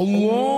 Long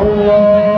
Allah